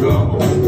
go.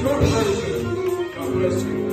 It's not. God bless you.